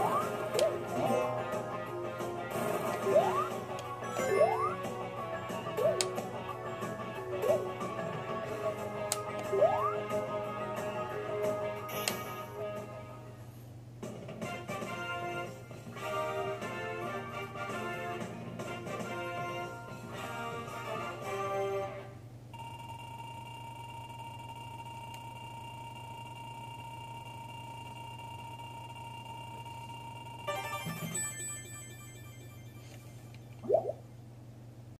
Yeah.